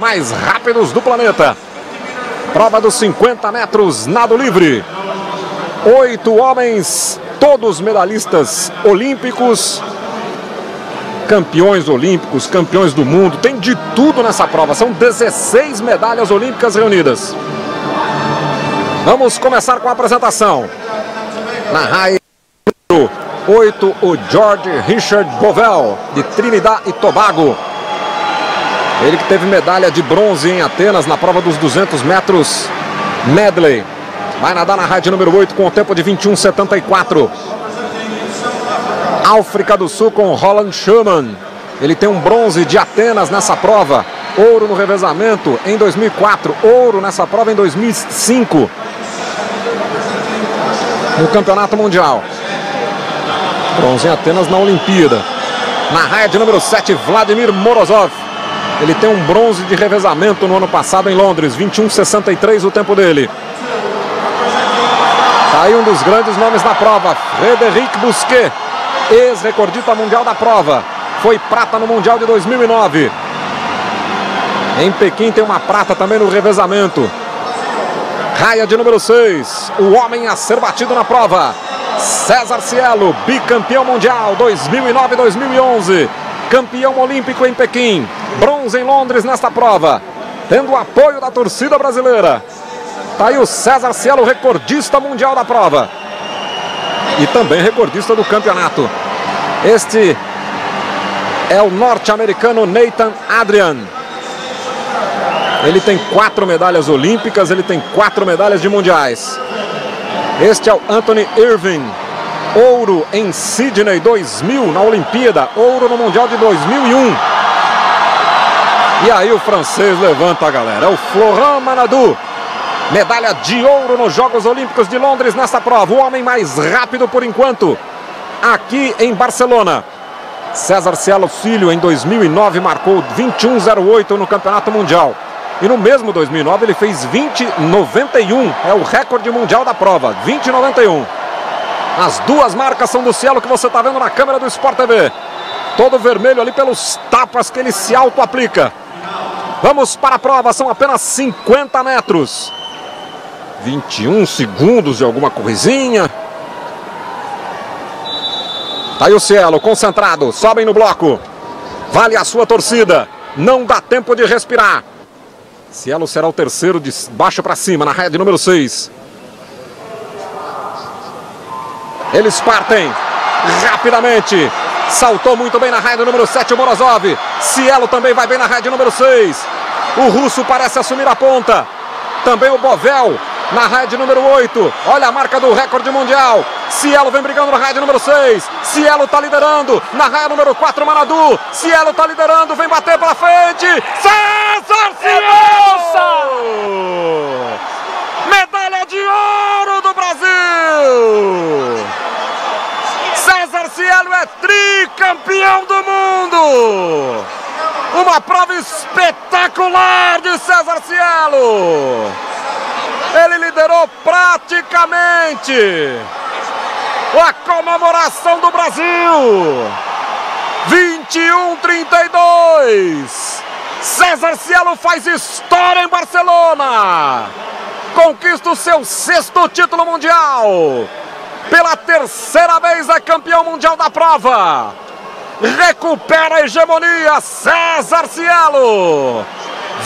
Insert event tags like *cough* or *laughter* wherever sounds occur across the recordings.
mais rápidos do planeta. Prova dos 50 metros, nado livre. Oito homens, todos medalhistas olímpicos, campeões olímpicos, campeões do mundo. Tem de tudo nessa prova. São 16 medalhas olímpicas reunidas. Vamos começar com a apresentação. Na raia 8, o George Richard Bovell, de Trinidad e Tobago. Ele que teve medalha de bronze em Atenas na prova dos 200 metros medley. Vai nadar na rádio número 8 com o tempo de 21,74. África do Sul com Roland Schumann. Ele tem um bronze de Atenas nessa prova. Ouro no revezamento em 2004. Ouro nessa prova em 2005. No Campeonato Mundial. Bronze em Atenas na Olimpíada. Na raia de número 7, Vladimir Morozov. Ele tem um bronze de revezamento no ano passado em Londres, 21,63 o tempo dele. Tá aí um dos grandes nomes da prova, Frederic Busquet, ex-recordista mundial da prova. Foi prata no Mundial de 2009. Em Pequim tem uma prata também no revezamento. Raia de número 6, o homem a ser batido na prova. César Cielo, bicampeão mundial 2009-2011 campeão olímpico em Pequim, bronze em Londres nesta prova, tendo o apoio da torcida brasileira. Está aí o César Cielo, recordista mundial da prova. E também recordista do campeonato. Este é o norte-americano Nathan Adrian. Ele tem quatro medalhas olímpicas, ele tem quatro medalhas de mundiais. Este é o Anthony Irving, ouro em Sydney 2000 na Olimpíada, ouro no Mundial de 2001. E aí o francês levanta a galera, é o Florent Manadou. Medalha de ouro nos Jogos Olímpicos de Londres nessa prova, o homem mais rápido por enquanto, aqui em Barcelona. César Cielo Filho em 2009 marcou 21,08 no Campeonato Mundial. E no mesmo 2009 ele fez 20,91, é o recorde mundial da prova, 20,91. As duas marcas são do Cielo que você está vendo na câmera do Sport TV. Todo vermelho ali pelos tapas que ele se auto-aplica. Vamos para a prova, são apenas 50 metros. 21 segundos de alguma coisinha. Tá aí o Cielo, concentrado, sobem no bloco. Vale a sua torcida, não dá tempo de respirar. Cielo será o terceiro de baixo para cima, na raia de número 6. Eles partem rapidamente. Saltou muito bem na raia do número 7 o Morozov. Cielo também vai bem na raia de número 6. O russo parece assumir a ponta. Também o Bovel na raia de número 8. Olha a marca do recorde mundial. Cielo vem brigando na raia de número 6. Cielo tá liderando. Na raia número 4, Manadu. Cielo tá liderando. Vem bater pela frente. César Cielo! Medalha de ouro do Brasil! César Cielo é tricampeão do mundo! Uma prova espetacular de César Cielo! Ele liderou praticamente a comemoração do Brasil! 21-32! César Cielo faz história em Barcelona! Conquista o seu sexto título mundial! Pela terceira vez é campeão mundial da prova! Recupera a hegemonia César Cielo!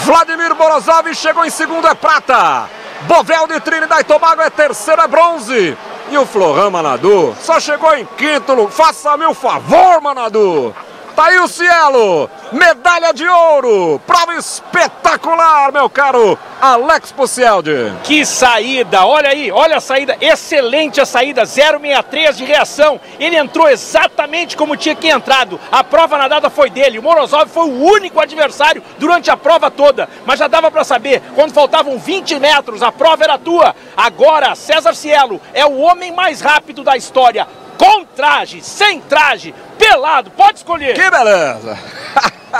Vladimir Morozov chegou em segundo, é prata! Bovel de Trinidad e Tobago é terceiro, é bronze! E o Florent Manadu só chegou em quinto. Faça-me o favor, Manadu! Tá aí o Cielo, medalha de ouro, prova espetacular, meu caro Alex Pucieldi. Que saída, olha aí, olha a saída, excelente a saída, 063 de reação. Ele entrou exatamente como tinha que entrado. A prova nadada foi dele, o Morozov foi o único adversário durante a prova toda. Mas já dava para saber, quando faltavam 20 metros, a prova era tua. Agora, César Cielo é o homem mais rápido da história com traje, sem traje, pelado, pode escolher. Que beleza!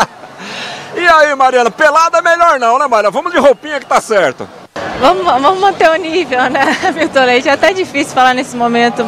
*laughs* e aí, Mariana, pelada é melhor não, né, Mariana? Vamos de roupinha que tá certo. Vamos, vamos manter o nível, né, *laughs* Milton Leite? É até difícil falar nesse momento